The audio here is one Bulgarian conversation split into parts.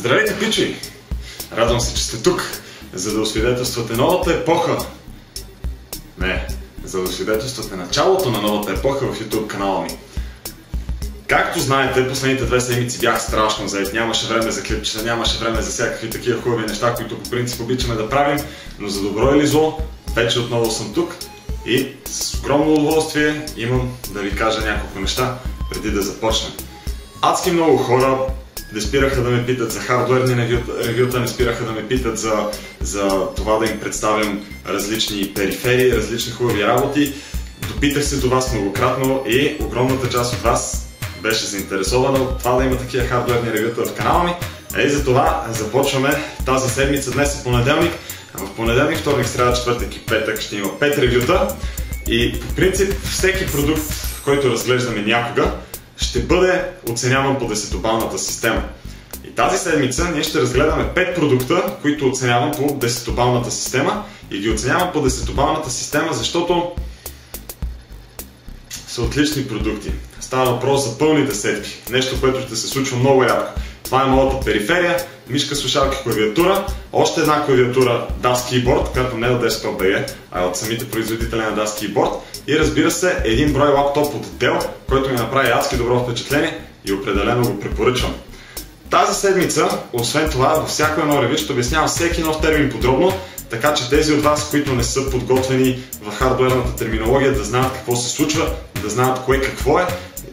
Здравейте, пичи! Радвам се, че сте тук, за да освидетелствате новата епоха. Не, за да освидетелствате началото на новата епоха в YouTube канала ми. Както знаете, последните две седмици бях страшно заед. Нямаше време за клипчета, нямаше време за всякакви такива хубави неща, които по принцип обичаме да правим, но за добро или зло, вече отново съм тук и с огромно удоволствие имам да ви кажа няколко неща преди да започнем. Адски много хора не спираха да ме питат за хардуерни ревюта, не спираха да ме питат за, за това да им представям различни периферии, различни хубави работи. Допитах се до вас многократно и огромната част от вас беше заинтересована от това да има такива хардуерни ревюта в канала ми. Е, за това започваме тази седмица. Днес е понеделник. В понеделник, вторник, среда, четвъртък и петък ще има 5 ревюта. И по принцип всеки продукт, който разглеждаме някога, ще бъде оценяван по десетобалната система. И тази седмица ние ще разгледаме 5 продукта, които оценявам по десетобалната система и ги оценявам по десетобалната система, защото са отлични продукти. Става въпрос за пълни десетки. Нещо, което ще се случва много рядко. Това е моята периферия, мишка, слушалка, клавиатура, още една клавиатура DAS Keyboard, която не е от Desktop BG, а е от самите производители на DAS Keyboard и разбира се един брой лаптоп от Dell, който ми направи адски добро впечатление и определено го препоръчвам. Тази седмица, освен това, във всяко едно ревю ще обяснявам всеки нов термин подробно, така че тези от вас, които не са подготвени в хардуерната терминология, да знаят какво се случва, да знаят кое какво е,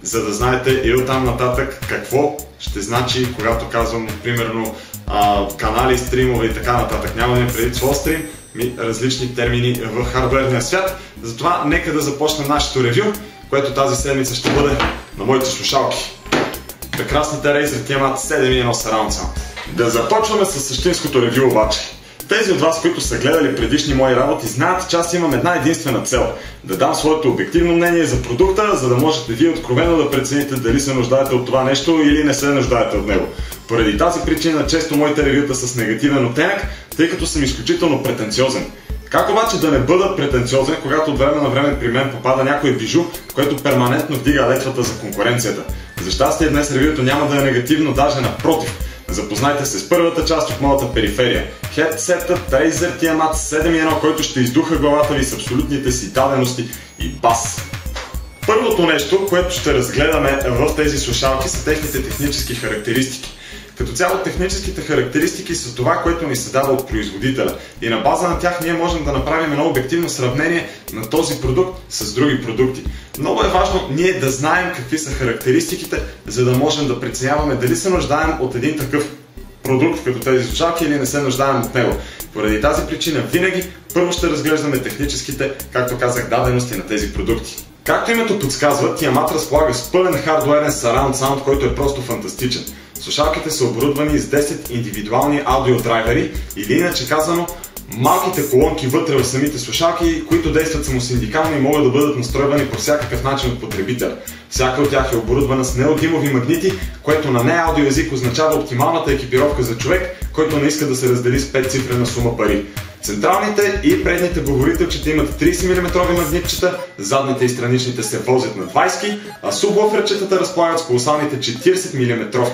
за да знаете и оттам нататък какво ще значи, когато казвам, примерно, а, канали, стримове и така нататък. Нямаме преди стрим, ми различни термини в хардуерния свят. Затова нека да започнем нашето ревю, което тази седмица ще бъде на моите слушалки. Прекрасните Razer TMAT 7.1 Surround Sound. Да започваме с същинското ревю обаче. Тези от вас, които са гледали предишни мои работи, знаят, че аз имам една единствена цел – да дам своето обективно мнение за продукта, за да можете вие откровено да прецените дали се нуждаете от това нещо или не се нуждаете от него. Поради тази причина често моите ревюта са с негативен оттенък, тъй като съм изключително претенциозен. Как обаче да не бъда претенциозен, когато от време на време при мен попада някой бижу, което перманентно вдига летвата за конкуренцията? За щастие днес ревюто няма да е негативно, даже напротив. Запознайте се с първата част от моята периферия. Хедсетът Razer TMAT 7.1, който ще издуха главата ви с абсолютните си дадености и бас. Първото нещо, което ще разгледаме в тези слушалки са техните технически характеристики. Като цяло техническите характеристики са това, което ни се дава от производителя. И на база на тях ние можем да направим едно обективно сравнение на този продукт с други продукти. Много е важно ние да знаем какви са характеристиките, за да можем да преценяваме дали се нуждаем от един такъв продукт като тези слушалки или не се нуждаем от него. Поради тази причина винаги първо ще разглеждаме техническите, както казах, дадености на тези продукти. Както името подсказва, Tiamat разполага с пълен хардуерен surround sound, който е просто фантастичен. Слушалките са оборудвани с 10 индивидуални аудиодрайвери или иначе казано малките колонки вътре в самите слушалки, които действат самосиндикално и могат да бъдат настройвани по всякакъв начин от потребителя. Всяка от тях е оборудвана с неодимови магнити, което на неаудио език означава оптималната екипировка за човек, който не иска да се раздели с 5 цифрена сума пари. Централните и предните говорителчета имат 30 мм магнитчета, задните и страничните се возят на 20, а сублоферчетата разполагат с колосалните 40 мм.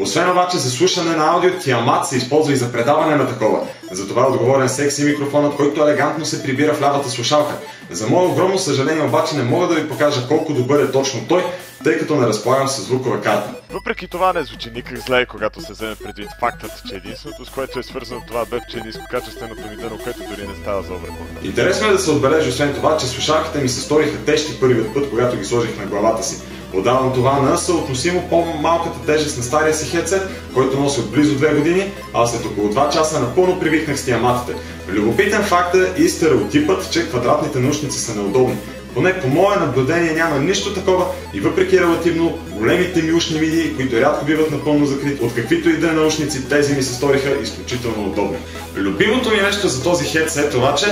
Освен обаче за слушане на аудио, Tiamat се използва и за предаване на такова. Затова е отговорен секси микрофонът, който елегантно се прибира в лявата слушалка. За мое огромно съжаление обаче не мога да ви покажа колко добър е точно той, тъй като не разполагам с звукова карта. Въпреки това не звучи никак зле, когато се вземе предвид фактът, че единственото с което е свързано това бебче е нискокачественото ми дъно, което дори не става за обрекорда. Интересно е да се отбележи освен това, че слушалките ми се сториха тежки първият път, когато ги сложих на главата си. Отдавам това на съотносимо по-малката тежест на стария си хедсет, който носи от близо 2 години, а след около 2 часа напълно привикнах с тиаматите. Любопитен факт е и стереотипът, че квадратните наушници са неудобни. Поне по мое наблюдение няма нищо такова и въпреки релативно големите ми ушни миди, които рядко биват напълно закрити, от каквито и да е наушници, тези ми се сториха изключително удобни. Любимото ми нещо за този хедсет обаче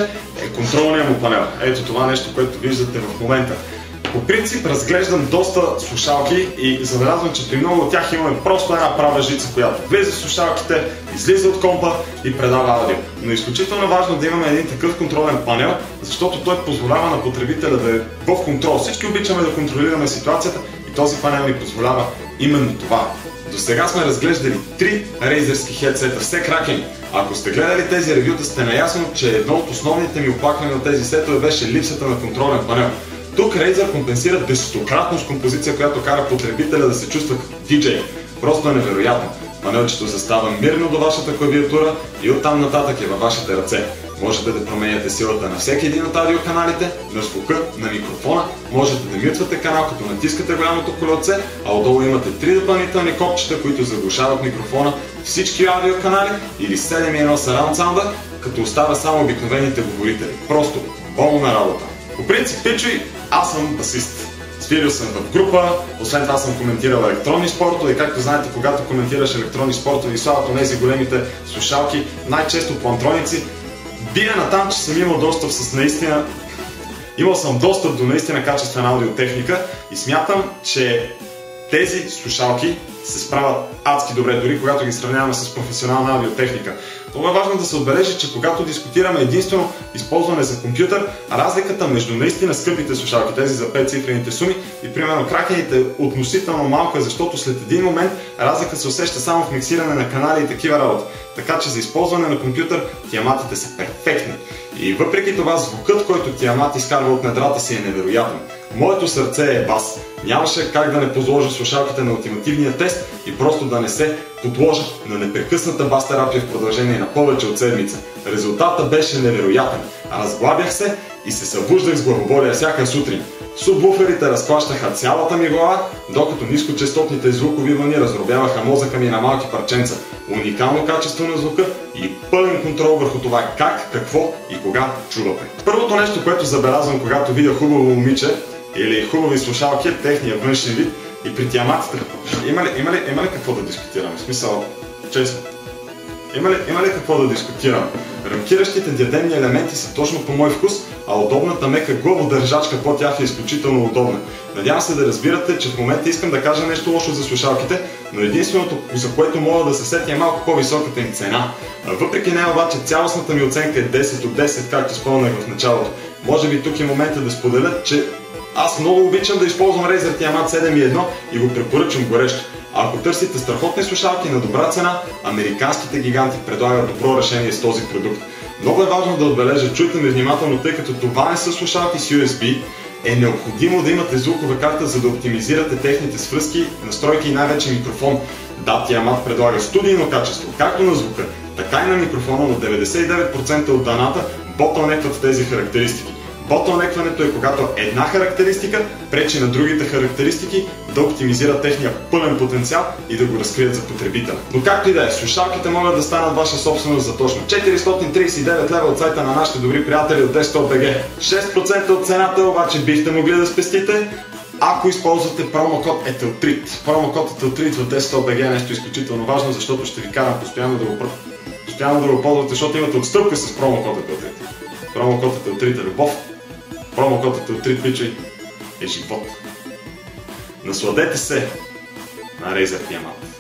е контролния му панел. Ето това нещо, което виждате в момента. По принцип разглеждам доста слушалки и забелязвам, че при много от тях имаме просто една права жица, която влезе в слушалките, излиза от компа и предава аудио. Но е изключително важно да имаме един такъв контролен панел, защото той позволява на потребителя да е в контрол. Всички обичаме да контролираме ситуацията и този панел ни позволява именно това. До сега сме разглеждали три рейзерски хедсета, все кракени. Ако сте гледали тези ревюта, сте наясно, че едно от основните ми оплаквания от тези сетове беше липсата на контролен панел. Тук Razer компенсира десетократно с композиция, която кара потребителя да се чувства като диджей. Просто е невероятно. Панелчето застава мирно до вашата клавиатура и оттам нататък е във вашите ръце. Можете да променяте силата на всеки един от аудиоканалите, на звука, на микрофона, можете да мютвате канал, като натискате голямото колелце, а отдолу имате три допълнителни копчета, които заглушават микрофона, всички аудиоканали или 7.1 Surround Sound, като остава само обикновените говорители. Просто на работа. По принцип, пичуй, аз съм басист. Свирил съм в група, освен това съм коментирал електронни спортове и както знаете, когато коментираш електронни спортове и слават тези големите слушалки, най-често по антроници, бия на там, че съм имал достъп с наистина Имал съм достъп до наистина качествена аудиотехника и смятам, че тези слушалки се справят адски добре, дори когато ги сравняваме с професионална аудиотехника. Много е важно да се отбележи, че когато дискутираме единствено използване за компютър, разликата между наистина скъпите слушалки, тези за 5 цифрените суми и примерно кракените относително малко е, защото след един момент разлика се усеща само в миксиране на канали и такива работи. Така че за използване на компютър тиаматите са перфектни. И въпреки това звукът, който Тиамат изкарва от недрата си е невероятен. Моето сърце е бас. Нямаше как да не подложа слушалките на ултимативния тест и просто да не се подложа на непрекъсната бас терапия в продължение на повече от седмица. Резултатът беше невероятен. Разглабях се и се събуждах с главоболия всяка сутрин. Субвуферите разплащаха цялата ми глава, докато нискочастотните звукови вълни разробяваха мозъка ми на малки парченца. Уникално качество на звука и пълен контрол върху това как, какво и кога чуваме. Първото нещо, което забелязвам, когато видя хубаво момиче или хубави слушалки техния външен вид и при тиаматите. Има ли, има, ли, има ли какво да дискутираме? В смисъл, честно. Има ли, има ли какво да дискутираме? Рамкиращите диадемни елементи са точно по мой вкус, а удобната мека главодържачка по тях е изключително удобна. Надявам се да разбирате, че в момента искам да кажа нещо лошо за слушалките, но единственото, за което мога да се сетя е малко по-високата им цена. Въпреки нея обаче цялостната ми оценка е 10 от 10, както спомнях в началото. Може би тук е момента да споделя, че аз много обичам да използвам Razer Tiamat 7.1 и го препоръчвам горещо. Ако търсите страхотни слушалки на добра цена, американските гиганти предлагат добро решение с този продукт. Много е важно да отбележа, чуйте ме внимателно, тъй като това не са слушалки с USB, е необходимо да имате звукова карта, за да оптимизирате техните свръзки, настройки и най-вече микрофон. Да, Tiamat предлага студийно качество, както на звука, така и на микрофона, но 99% от даната ботълнекват тези характеристики. Ботлнекването е когато една характеристика пречи на другите характеристики да оптимизират техния пълен потенциал и да го разкрият за потребителя. Но както и да е, слушалките могат да станат ваша собственост за точно 439 лева от сайта на нашите добри приятели от Desktop.bg. 6% от цената обаче бихте могли да спестите, ако използвате промокод ETELTRIT. Промокод ETELTRIT в Desktop.bg е нещо изключително важно, защото ще ви карам постоянно да го, постоянно да го ползвате, защото имате отстъпка с промокод ETELTRIT. Промокод ETELTRIT е любов, Промокодът от 3 пичи е живот. Насладете се на Razer Diamant.